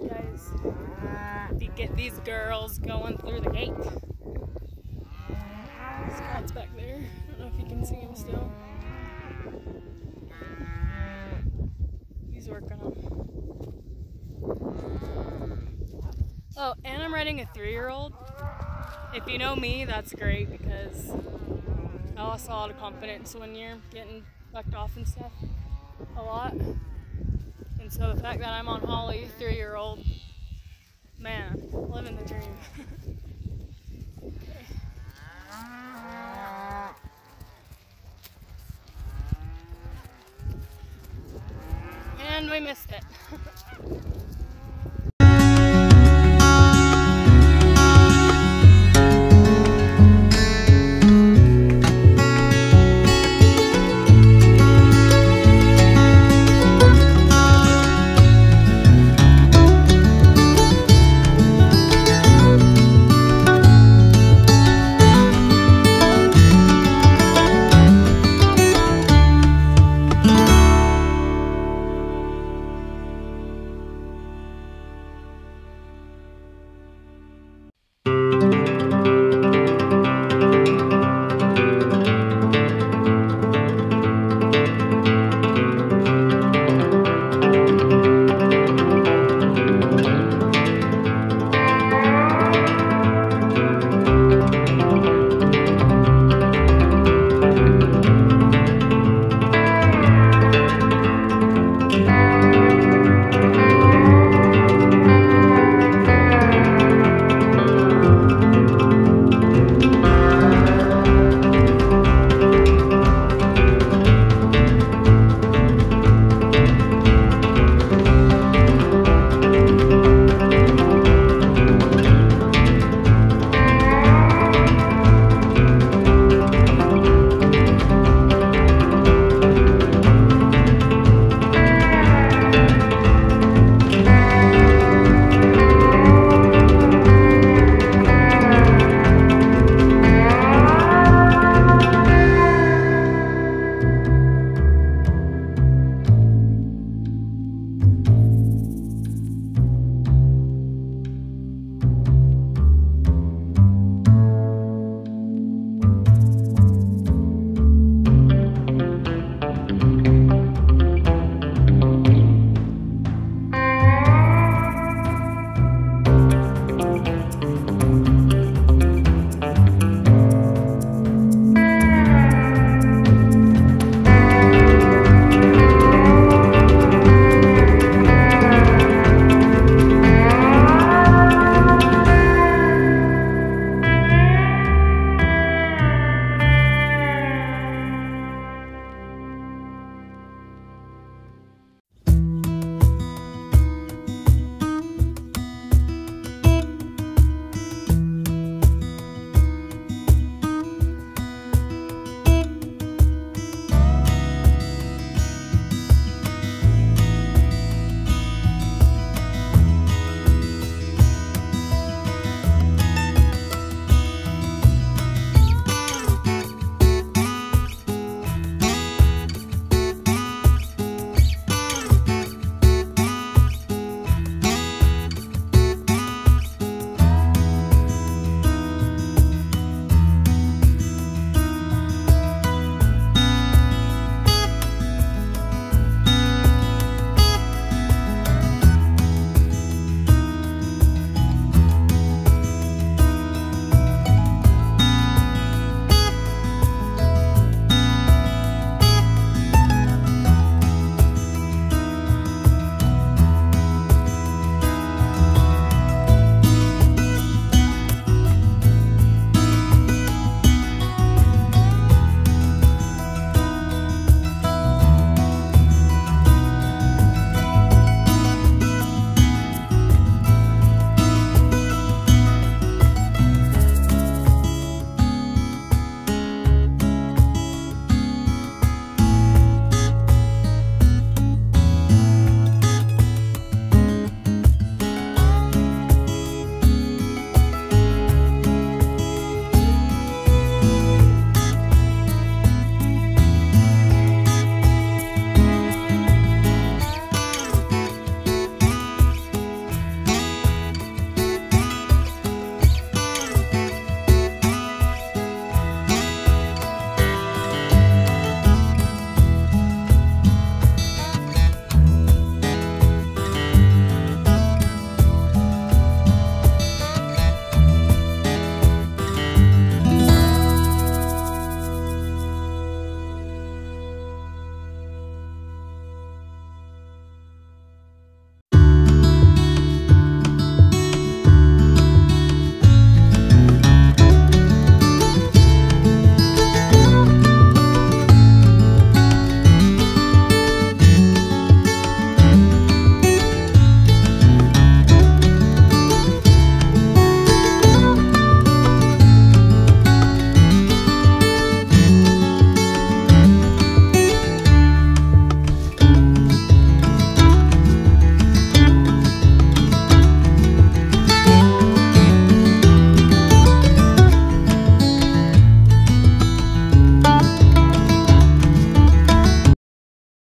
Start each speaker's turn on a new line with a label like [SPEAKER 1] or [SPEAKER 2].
[SPEAKER 1] These guys, uh, get these girls going through the gate. Scott's back there. I don't know if you can see him still. He's working on. Oh, and I'm riding a three-year-old. If you know me, that's great because I lost a lot of confidence one year getting bucked off and stuff a lot. So the fact that I'm on Holly, three-year-old, man, living the dream.